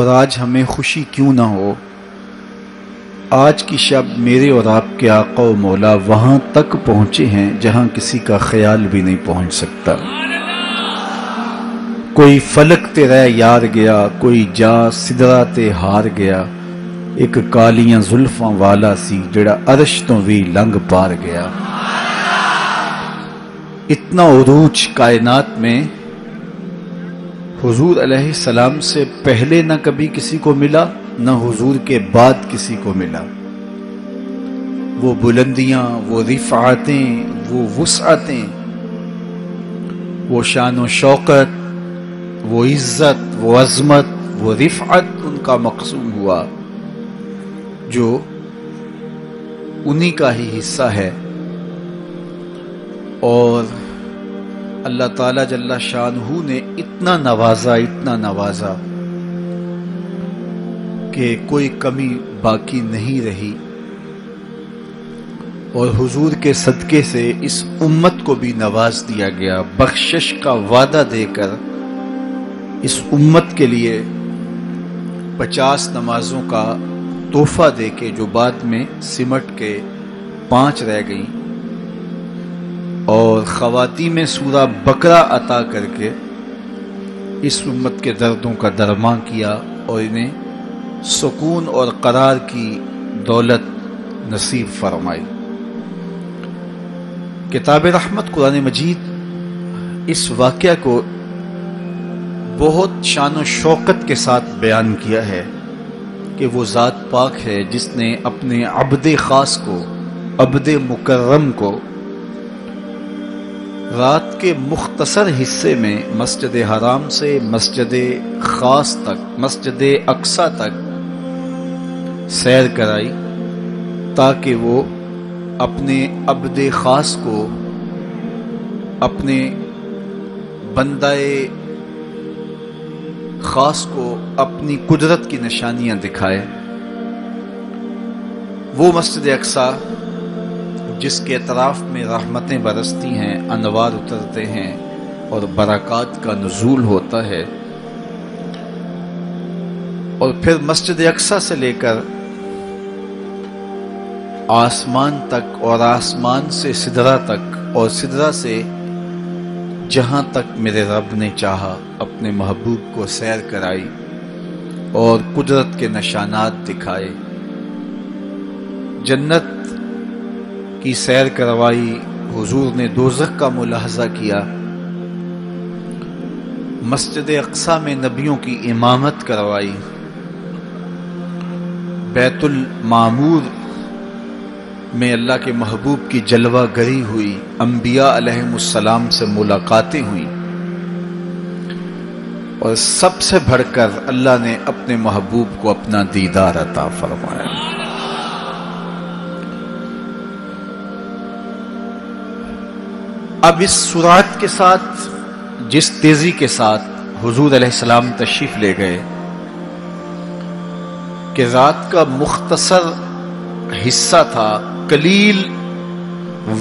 और आज हमें खुशी क्यों ना हो? आज की शब मेरे और आपके आका मौला वहाँ तक पहुँचे हैं जहाँ किसी का ख्याल भी नहीं पहुँच सकता। कोई फलक ते रह यार गया, कोई जा सिदरा ते हार गया, एक कालियाँ जुल्फां वाला सी जड़ा अरश तो भी लंघ पार गया। इतना उरूज कायनात में हुजूर सलाम से पहले न कभी किसी को मिला, न हुजूर के बाद किसी को मिला। वो बुलंदियाँ, वो रिफातें वो वसअतें वो शान शौकत, वो इज़्ज़त, वो अजमत, वो रिफात उनका मकसूम हुआ, जो उन्हीं का ही हिस्सा है। और अल्लाह ताला जल्ला शाहू ने इतना नवाजा इतना नवाजा कि कोई कमी बाकी नहीं रही। और हुजूर के सदक़े से इस उम्मत को भी नवाज़ दिया गया। बख्शिश का वादा देकर इस उम्मत के लिए पचास नमाजों का तोहफा देके जो बाद में सिमट के पाँच रह गई। और ख़वाती में सूरा बकरा अता करके इस उम्मत के दर्दों का दरमा किया और इन्हें सुकून और करार की दौलत नसीब फरमाई। किताब रहमत कुरान मजीद इस वाक़ को बहुत शान शौकत के साथ बयान किया है कि वो ज़ात पाक है जिसने अपने अबद ख़ास को, अबद मुकर्रम को रात के मुख्तसर हिस्से में मस्जिद हराम से मस्जिद ख़ास तक, मस्जिद अक्सा तक सैर कराई ताकि वो अपने अबद ख़ास को, अपने बंदाए ख़ास को अपनी कुदरत की निशानियाँ दिखाए। वो मस्जिद अक्सा जिसके अतराफ में रहमतें बरसती हैं, अनवार उतरते हैं और बरक़ात का नजूल होता है। और फिर मस्जिद अक्सा से लेकर आसमान तक और आसमान से सिदरा तक और सिदरा से जहाँ तक मेरे रब ने चाहा, अपने महबूब को सैर कराई और कुदरत के निशानात दिखाए। जन्नत की सैर करवाई, हुजूर ने दोजख का मुलाहजा किया। मस्जिद अक्सा में नबियों की इमामत करवाई। बैतुल मामूर में अल्लाह के महबूब की जलवा गरी हुई अम्बिया से मुलाकातें हुई। और सबसे बढ़कर अल्लाह ने अपने महबूब को अपना दीदार अता फरमाया। अब इस सुरात के साथ, जिस तेज़ी के साथ हुजूर सलाम तशरीफ़ ले गए, कि रात का मुख्तसर हिस्सा था, कलील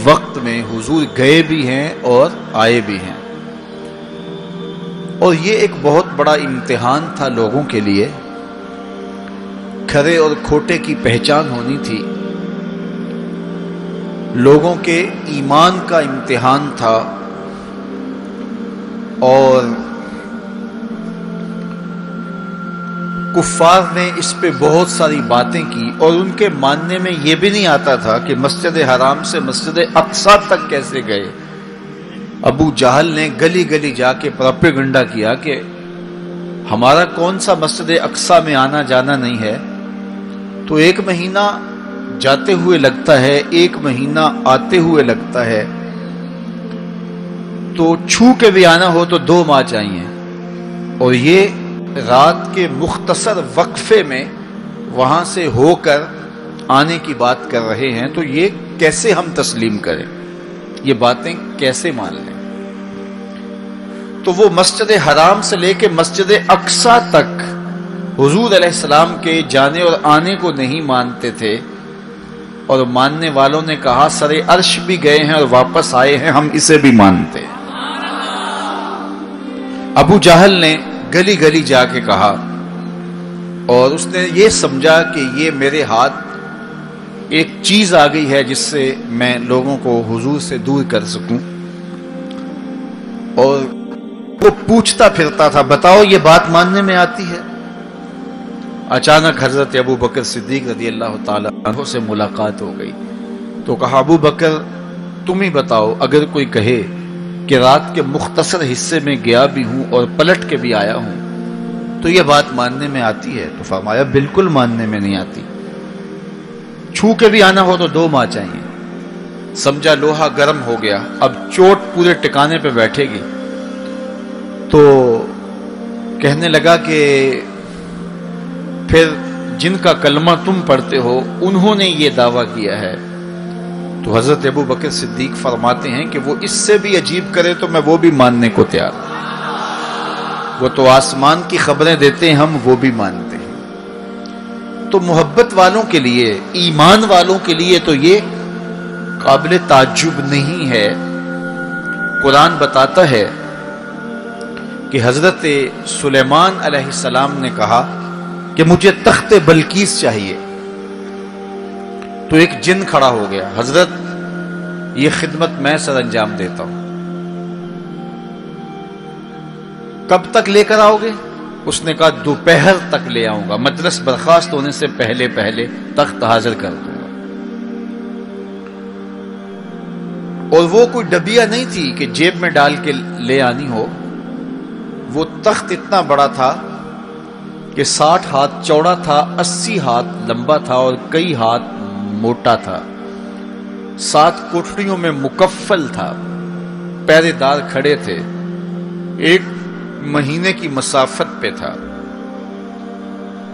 वक्त में हुजूर गए भी हैं और आए भी हैं। और ये एक बहुत बड़ा इम्तिहान था लोगों के लिए। खरे और खोटे की पहचान होनी थी। लोगों के ईमान का इम्तिहान था और कुफार ने इस पे बहुत सारी बातें की और उनके मानने में यह भी नहीं आता था कि मस्जिद हराम से मस्जिद अक्सा तक कैसे गए। अबू जहल ने गली गली जाके प्रोपेगंडा किया कि हमारा कौन सा मस्जिद अक्सा में आना जाना नहीं है? तो एक महीना जाते हुए लगता है, एक महीना आते हुए लगता है। तो छू के भी आना हो तो दो माह चाहिए। और ये रात के मुख्तसर वक्फे में वहाँ से होकर आने की बात कर रहे हैं तो ये कैसे हम तस्लीम करें? ये बातें कैसे मान लें? तो वो मस्जिद हराम से लेके मस्जिद अक्सा तक हुजूर सलाम के जाने और आने को नहीं मानते थे। और मानने वालों ने कहा, सरे अर्श भी गए हैं और वापस आए हैं, हम इसे भी मानते हैं। अबू जाहल ने गली गली जाके कहा, और उसने ये समझा कि ये मेरे हाथ एक चीज़ आ गई है जिससे मैं लोगों को हुजूर से दूर कर सकूँ। और वो पूछता फिरता था, बताओ ये बात मानने में आती है? अचानक हज़रत अबू बकर सिद्दीक रदी अल्लाह तु से मुलाकात हो गई। तो कहा, अबू बकर, तुम ही बताओ, अगर कोई कहे कि रात के मुख्तसर हिस्से में गया भी हूँ और पलट के भी आया हूँ तो यह बात मानने में आती है? तो फरमाया, बिल्कुल मानने में नहीं आती। छू के भी आना हो तो दो माह चाहिए। समझा लोहा गर्म हो गया, अब चोट पूरे टिकाने पर बैठेगी। तो कहने लगा कि फिर जिनका कलमा तुम पढ़ते हो, उन्होंने ये दावा किया है। तो हज़रत अबू बकर सिद्दीक फरमाते हैं कि वो इससे भी अजीब करे तो मैं वो भी मानने को तैयार वो तो आसमान की खबरें देते हैं, हम वो भी मानते हैं। तो मोहब्बत वालों के लिए, ईमान वालों के लिए तो ये काबिल ताजुब नहीं है। कुरान बताता है कि हज़रत सुलेमान अलैहिस्सलाम ने कहा कि मुझे तख्त बल्कीस चाहिए। तो एक जिन खड़ा हो गया। हज़रत, ये खिदमत मैं सर अंजाम देता हूँ। कब तक लेकर आओगे? उसने कहा, दोपहर तक ले आऊँगा। मदरस बर्खास्त होने से पहले पहले तख्त हाजिर कर दूँगा। और वो कोई डबिया नहीं थी कि जेब में डाल के ले आनी हो। वो तख्त इतना बड़ा था कि साठ हाथ चौड़ा था, अस्सी हाथ लंबा था और कई हाथ मोटा था। सात कोठरियों में मुकफ्फल था। पहरेदार खड़े थे। एक महीने की मसाफत पे था।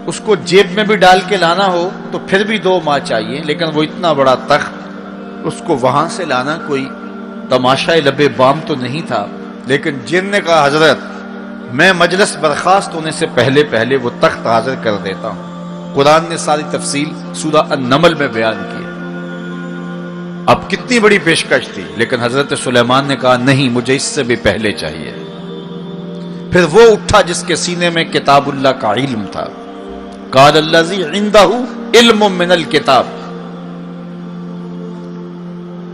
उसको जेब में भी डाल के लाना हो तो फिर भी दो माह चाहिए, लेकिन वो इतना बड़ा तख्त, उसको वहाँ से लाना कोई तमाशा लबे बाम तो नहीं था। लेकिन जिन ने कहा हज़रत मैं मजलस बर्खास्त होने से पहले पहले वो तख्त हाजिर कर देता हूँ। कुरान ने सारी तफसील सूरा नमल में बयान की अब कितनी बड़ी पेशकश थी, लेकिन हज़रत सुलेमान ने कहा, नहीं, मुझे इससे भी पहले चाहिए। फिर वो उठा जिसके सीने में किताबुल्ला का इल्म था। काल किताब।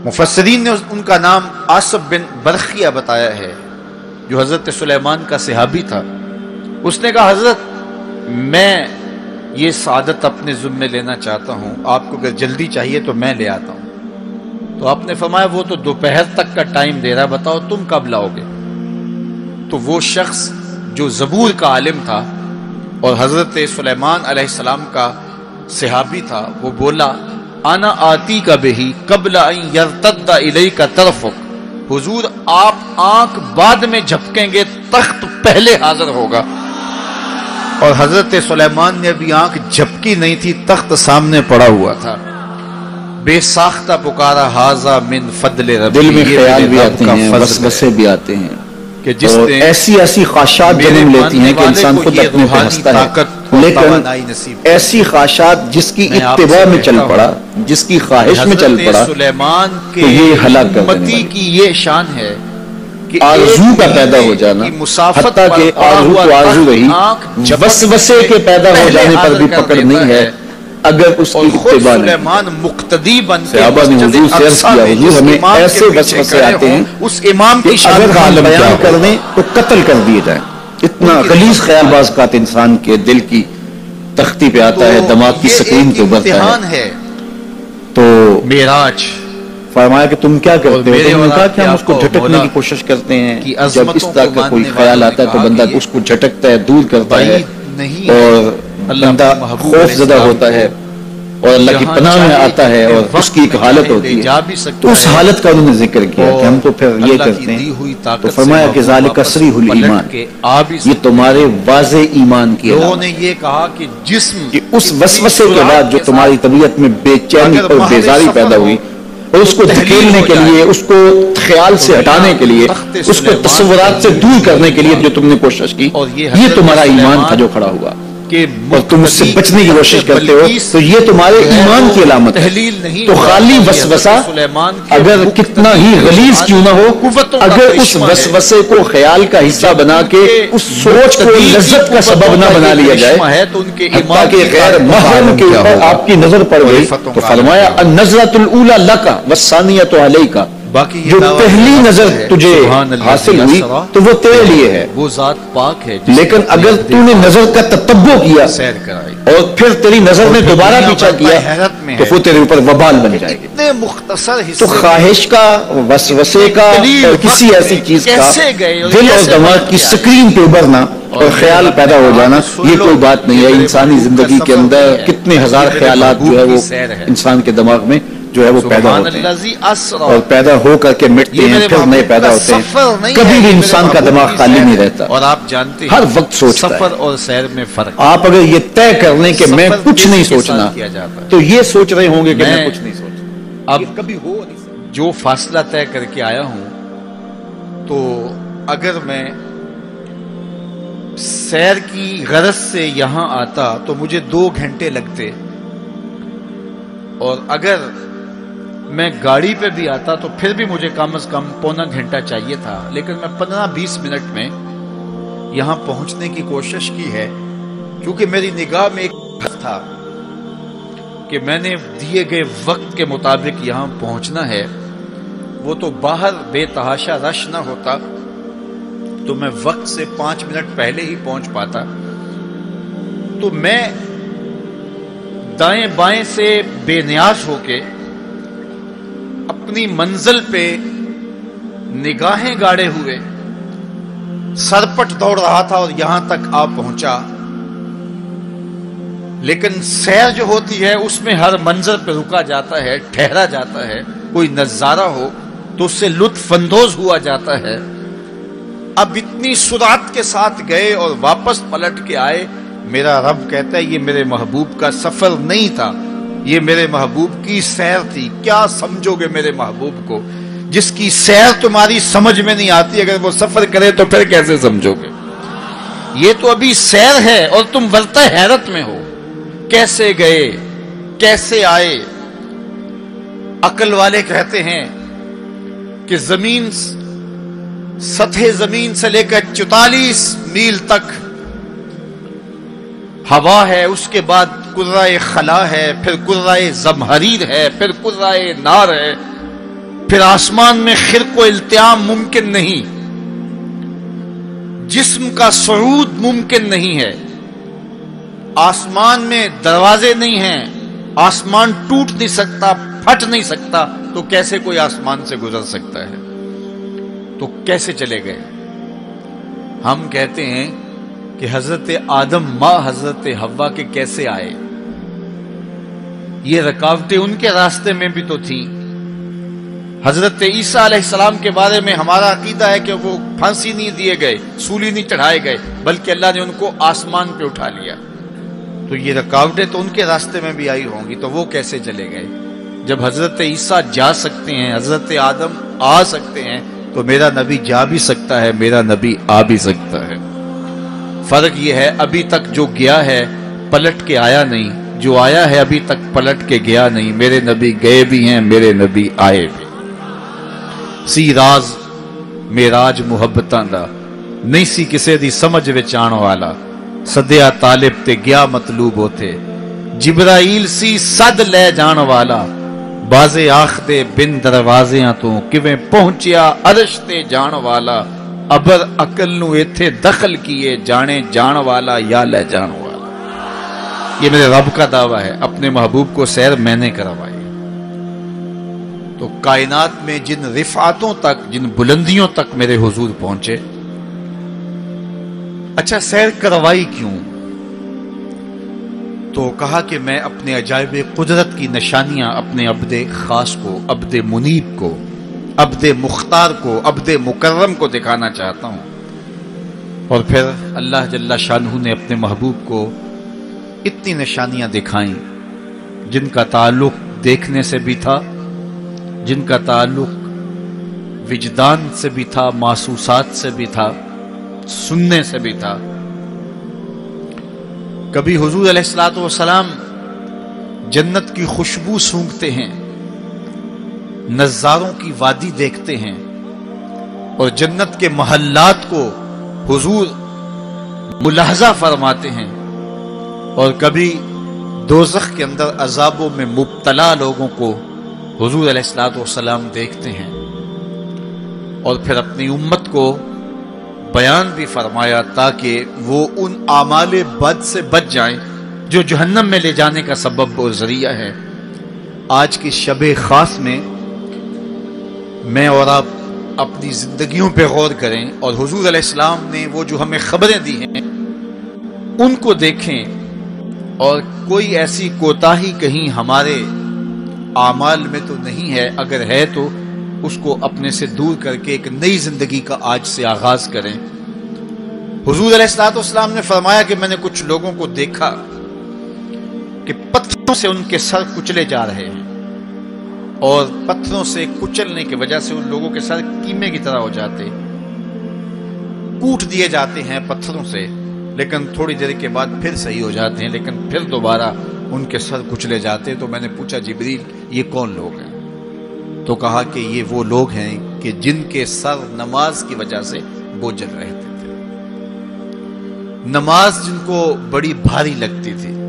मुफसरीन ने उनका नाम आसफ बिन बरखिया बताया है। जो हज़रत सुलेमान का सिहाबी था, उसने कहा, हज़रत, मैं ये सादत अपने जुम्मे लेना चाहता हूँ। आपको अगर जल्दी चाहिए तो मैं ले आता हूँ। तो आपने फरमाया, वो तो दोपहर तक का टाइम दे रहा बताओ तुम कब लाओगे? तो वो शख्स जो जबूर का आलिम था और हज़रत सुलेमान अलैहिस्सलाम का सिहाबी था, वो बोला, आना आती का बेही कबला का तरफ़ हुजूर, आप आँख बाद में झपकेंगे तख्त पहले हाजिर होगा। और हज़रत सुलेमान ने अभी आँख झपकी नहीं थी तख्त सामने पड़ा हुआ था। बेसाख्ता पुकारा हाजा मिन फदल दिल में ख्याल भी आते हैं वसवसे भी आते हैं। कि जिस ऐसी ऐसी ख्वाशात जन्म लेती हैं कि इंसान खुद अपने पे हंसता है। लेकिन ऐसी ख्वाशात जिसकी इत्तेबा में चल पड़ा जिसकी ख्वाहिश में चल पड़ा सुलेमान के तो ये हलाक की ये शान है आरज़ू का पैदा हो जाना मुसाफत के आरज़ू तो आरज़ू रही वसवसे के पैदा हो जाने पर भी पकड़ नहीं है अगर उसकी इत्तेबा मुक्तदी हमें ऐसे वसवसे आते हैं उस इमाम की अगर बयान कर दें तो कत्ल कर दिए जाए। इतना गलीज ख्यालबाज का इंसान के दिल की तख्ती पे आता है दिमाग की स्क्रीन पे उभरता है। तो मेराज। फरमाया कि तुम क्या करते हो? तुमने कहा कि हम उसको झटकने की कोशिश करते हैं। जब इस तरह का कोई ख्याल आता है तो बंदा उसको झटकता है दूर करता है और बंदा खौफ ज़्यादा होता है और अल्लाह की पनाह में आता है और उसकी एक हालत होती है। तो उस हालत का उन्होंने ज़िक्र किया कि हम तो फिर ये करते हैं। तो फरमाया कि जाल कसरी हुल ईमान। ये तुम्हारे वाजे ईमान की उन्होंने ये कहा कि जिस्म उस वसवसे के बाद जो तुम्हारी तबीयत में बेचैनी और बेजारी पैदा हुई और उसको धकेलने के लिए उसको ख्याल से हटाने के लिए उसको तस्वरत से दूर करने के लिए जो तुमने कोशिश की ये तुम्हारा ईमान था जो खड़ा हुआ। कि और तुम उससे बचने की कोशिश करते हो तो ये तुम्हारे ईमान की अलामत तहलील नहीं तो खाली वसवसा अगर कितना ही गलीज क्यों ना हो अगर उस वसवसे को ख्याल का हिस्सा बना के उस सोच को लज्जत का सबब ना बना लिया जाए तो उनके ईमान के गैर महरम के ऊपर आपकी नज़र पड़ गई तो फरमाया नजरतुल उला लका वसानिया तो अलई का बाकी जो पहली नज़र तुझे हासिल हुई तो वो तेरे लिए है। वो जात पाक है लेकिन अगर तूने नज़र का तत्बो किया सैर कराई। और फिर तेरी नज़र ने दोबारा पीछा किया तो वो तेरे ऊपर वबाल बन जाएगी। इतने मुख्तसर तो ख्वाहिश का वसवसे का और किसी ऐसी चीज़ का दिल और दिमाग की स्क्रीन पे उभरना और ख्याल पैदा हो जाना ये कोई बात नहीं है इंसानी ज़िंदगी के अंदर कितने हज़ार ख्याल जो है वो इंसान के दिमाग में जो है वो पैदा होते हैं। और पैदा हो करके मिटते हैं फिर नए पैदा होते हैं। कभी भी इंसान का दिमाग खाली नहीं रहता। और आप जानते हर वक्त सोच सफ़र और सैर में फ़र्क आप अगर ये तय कर लें कि मैं कुछ नहीं सोचना तो ये सोच रहे होंगे कि मैं कुछ नहीं सोच अब कभी हो जो फासला तय करके आया हूँ तो अगर मैं सैर की गरज से यहाँ आता तो मुझे दो घंटे लगते। और अगर मैं गाड़ी पे भी आता तो फिर भी मुझे कम से कम पौना घंटा चाहिए था, लेकिन मैं पंद्रह बीस मिनट में यहाँ पहुँचने की कोशिश की है, क्योंकि मेरी निगाह में एक था कि मैंने दिए गए वक्त के मुताबिक यहाँ पहुँचना है। वो तो बाहर बेतहाशा रश ना होता तो मैं वक्त से पाँच मिनट पहले ही पहुँच पाता। तो मैं दाएँ बाएँ से बेनियाज होके अपनी मंजिल पे निगाहें गाड़े हुए सरपट दौड़ रहा था और यहाँ तक आ पहुँचा। लेकिन सैर जो होती है, उसमें हर मंजर पे रुका जाता है, ठहरा जाता है। कोई नज़ारा हो तो उससे लुत्फानंदोज हुआ जाता है। अब इतनी सुरात के साथ गए और वापस पलट के आए, मेरा रब कहता है, ये मेरे महबूब का सफ़र नहीं था। ये मेरे महबूब की सैर थी। क्या समझोगे मेरे महबूब को? जिसकी सैर तुम्हारी समझ में नहीं आती, अगर वो सफ़र करे तो फिर कैसे समझोगे? ये तो अभी सैर है और तुम वर्ता हैरत में हो। कैसे गए? कैसे आए? अकल वाले कहते हैं कि ज़मीन, सतह ज़मीन से लेकर चौतालीस मील तक हवा है, उसके बाद कुर्राए खला है, फिर कुर्राए जमहरीर है, फिर कुर्राए नार है। फिर आसमान में खिर को इल्तियाम मुमकिन नहीं। जिस्म का सरूद मुमकिन नहीं है। आसमान में दरवाजे नहीं हैं। आसमान टूट नहीं सकता, फट नहीं सकता तो कैसे कोई आसमान से गुजर सकता है? तो कैसे चले गए? हम कहते हैं कि हज़रत आदम माँ हज़रत हवा के कैसे आए? ये रकावटें उनके रास्ते में भी तो थी। हज़रत ईसा सलाम के बारे में हमारा अकीदा है कि वो फांसी नहीं दिए गए, सूली नहीं चढ़ाए गए, बल्कि अल्लाह ने उनको आसमान पे उठा लिया। तो ये रकावटें तो उनके रास्ते में भी आई होंगी तो वो कैसे चले गए? जब हज़रत ईसा जा सकते हैं, हज़रत आदम आ सकते हैं तो मेरा नबी जा भी सकता है, मेरा नबी आ भी सकता है। फ़र्क यह है, अभी तक जो गया है, पलट के आया नहीं। जो आया है, अभी तक पलट के गया नहीं। मेरे नबी गए भी हैं, मेरे नबी आए भी। सी राज, मेराज मुहब्बत का नहीं सी किसे दी समझ विच आने वाला। सदया तालिब ते गया मतलूब होते जिब्राइल सी सद ले जान वाला। बाजे आखते बिन दरवाजिया तो किवें पहुंचिया, अरश ते जान वाला। अबर अकल नु इथे दखल किए, जाने जान वाला या ले जान वाला। ये मेरे रब का दावा है, अपने महबूब को सैर मैंने करवाई। तो कायनात में जिन रिफातों तक, जिन बुलंदियों तक मेरे हुजूर पहुँचे अच्छा सैर करवाई क्यों? तो कहा कि मैं अपने अजायब कुदरत की निशानियाँ, अपने अब्दे खास को, अब्दे मुनीब को अब्द मुख्तार को अब्द मुकर्रम को दिखाना चाहता हूँ। और फिर? अल्लाह जल्ला शाहू ने अपने महबूब को इतनी निशानियाँ दिखाई जिनका ताल्लुक देखने से भी था जिनका ताल्लुक विजदान से भी था मासूसात से भी था सुनने से भी था। कभी हजूर सलाम जन्नत की खुशबू सूंघते हैं नजारों की वादी देखते हैं और जन्नत के महल्लात को हुजूर मुलाहजा फरमाते हैं और कभी दोजख के अंदर अजाबों में मुबतला लोगों को हुजूर सलाम देखते हैं और फिर अपनी उम्मत को बयान भी फरमाया ताकि वो उन आमाल बद से बच जाएँ जो जहन्नम में ले जाने का सबब और ज़रिया है। आज की शब खास में मैं और आप अपनी जिंदगियों पे गौर करें और हुजूर इस्लाम ने वो जो हमें खबरें दी हैं, उनको देखें और कोई ऐसी कोताही कहीं हमारे आमाल में तो नहीं है, अगर है तो उसको अपने से दूर करके एक नई ज़िंदगी का आज से आगाज़ करें। हजूर अलैहिस्सलाम ने फरमाया कि मैंने कुछ लोगों को देखा कि पत्थरों से उनके सर कुचले जा रहे हैं। और पत्थरों से कुचलने की वजह से उन लोगों के सर कीमे की तरह हो जाते। कूट दिए जाते हैं पत्थरों से, लेकिन थोड़ी देर के बाद फिर सही हो जाते हैं, लेकिन फिर दोबारा उनके सर कुचले जाते। तो मैंने पूछा, जिबरील, ये कौन लोग हैं? तो कहा कि, ये वो लोग हैं कि जिनके सर नमाज़ की वजह से बोझल रहते थे। नमाज़ जिनको बड़ी भारी लगती थी।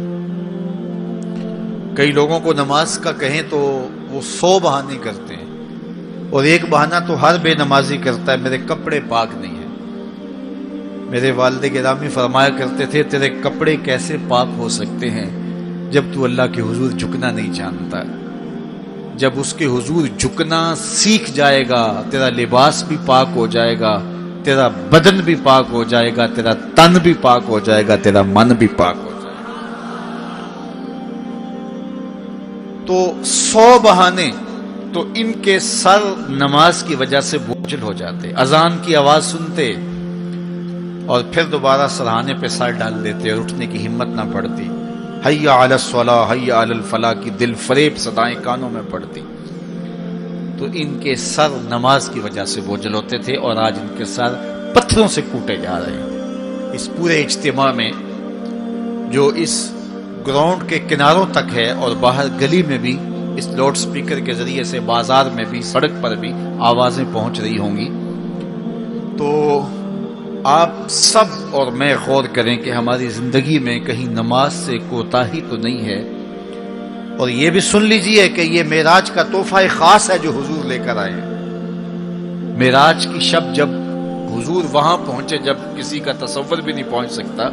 कई लोगों को नमाज़ का कहें तो वो सौ बहाने करते हैं। और एक बहाना तो हर बेनमाजी करता है, मेरे कपड़े पाक नहीं है। मेरे वालद गिरामी फरमाया करते थे, तेरे कपड़े कैसे पाक हो सकते हैं, जब तू अल्लाह के हुजूर झुकना नहीं जानता। जब उसके हुजूर झुकना सीख जाएगा, तेरा लिबास भी पाक हो जाएगा, तेरा बदन भी पाक हो जाएगा, तेरा तन भी पाक हो जाएगा, तेरा मन भी पाक हो तो सौ बहाने तो इनके सर नमाज़ की वजह से बोझल हो जाते, अजान की आवाज़ सुनते और फिर दोबारा सराहने पे सर डाल देते और उठने की हिम्मत ना पड़ती। हैया आलसला हैया फला की दिल फरेब सदाएँ कानों में पड़ती। तो इनके सर नमाज़ की वजह से बोझल होते थे और आज इनके सर पत्थरों से कूटे जा रहे हैं। इस पूरे इज्तिमा में जो इस ग्राउंड के किनारों तक है और बाहर गली में भी, इस लाउड स्पीकर के ज़रिए से बाज़ार में भी, सड़क पर भी आवाज़ें पहुँच रही होंगी। तो आप सब और मैं गौर करें कि हमारी ज़िंदगी में कहीं नमाज़ से कोताही तो नहीं है। और ये भी सुन लीजिए कि ये मेराज का तोहफा ख़ास है जो हुजूर लेकर आए मेराज की शब जब हुजूर वहाँ पहुँचे, जब किसी का तस्वर भी नहीं पहुँच सकता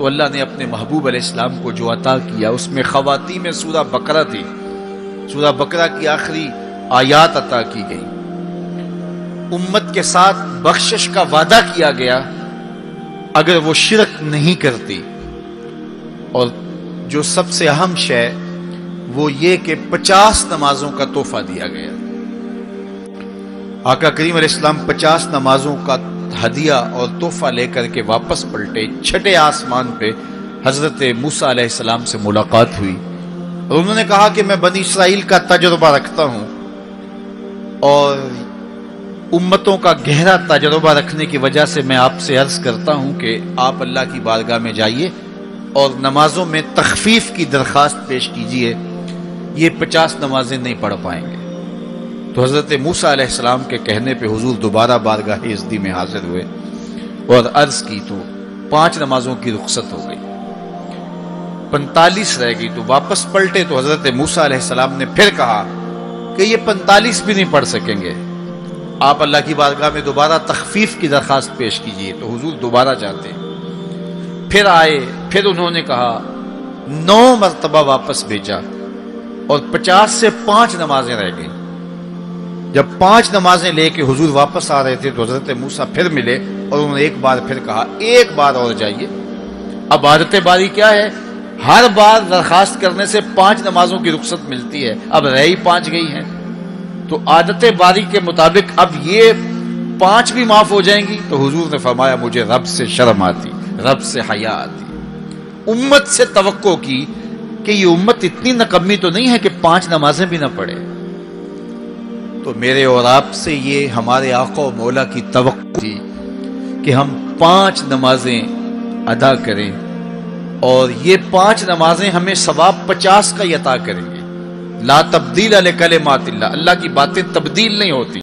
तो अल्लाह ने अपने महबूब इस्लाम को जो अता किया, उसमें खवाती में सूरा बकरा थी। सूरा बकरा की आखिरी आयात अता की गई। उम्मत के साथ बख्शिश का वादा किया गया, अगर वो शिरक नहीं करती। और जो सबसे अहम शय, वो ये कि पचास नमाजों का तोहफा दिया गया। आका करीम इस्लाम पचास नमाजों का हदिया और तोहफा लेकर के वापस पलटे, छठे आसमान पे हज़रत मूसा से मुलाकात हुई। और उन्होंने कहा कि मैं बनी इसराइल का तजुर्बा रखता हूँ और उम्मतों का गहरा तजुर्बा रखने की वजह से मैं आपसे अर्ज़ करता हूँ कि आप अल्लाह की बारगाह में जाइए और नमाजों में तखफीफ की दरख्वास्त पेश कीजिए। ये पचास नमाजें नहीं पढ़ पाएँगे। तो हज़रत मूसा के कहने पे हुजूर दोबारा बारगाह इज्दी में हाजिर हुए और अर्ज़ की तो पाँच नमाजों की रुख्सत हो गई। पैंतालीस रह गई तो वापस पलटे तो हज़रत मूसा ने फिर कहा कि ये पैंतालीस भी नहीं पढ़ सकेंगे। आप अल्लाह की बारगाह में दोबारा तखफीफ की दरखास्त पेश कीजिए तो हुजूर दोबारा जाते। फिर आए, फिर उन्होंने कहा, नौ मरतबा वापस भेजा और पचास से पाँच नमाजें रह गई। जब पाँच नमाजें लेके हुजूर वापस आ रहे थे तो हज़रत मूसा फिर मिले और उन्होंने एक बार फिर कहा, एक बार और जाइए। अब आदत बारी क्या है? हर बार दरखास्त करने से पाँच नमाजों की रुख्सत मिलती है। अब रही पाँच गई हैं। तो आदत बारी के मुताबिक अब ये पाँच भी माफ़ हो जाएँगी। तो हुजूर ने फरमाया, मुझे रब से शर्म आती, रब से हया आती। उम्मत से तवक्को की कि ये उम्मत इतनी नकम्मी तो नहीं है कि पाँच नमाजें भी ना पढ़े। तो मेरे और आपसे ये हमारे आको मौला की तो थी कि हम पाँच नमाजें अदा करें और ये पाँच नमाजें हमें सवाब पचास का यता करेंगे। ला तब्दील अल कल मातिल्ला अल्लाह की बातें तब्दील नहीं होती।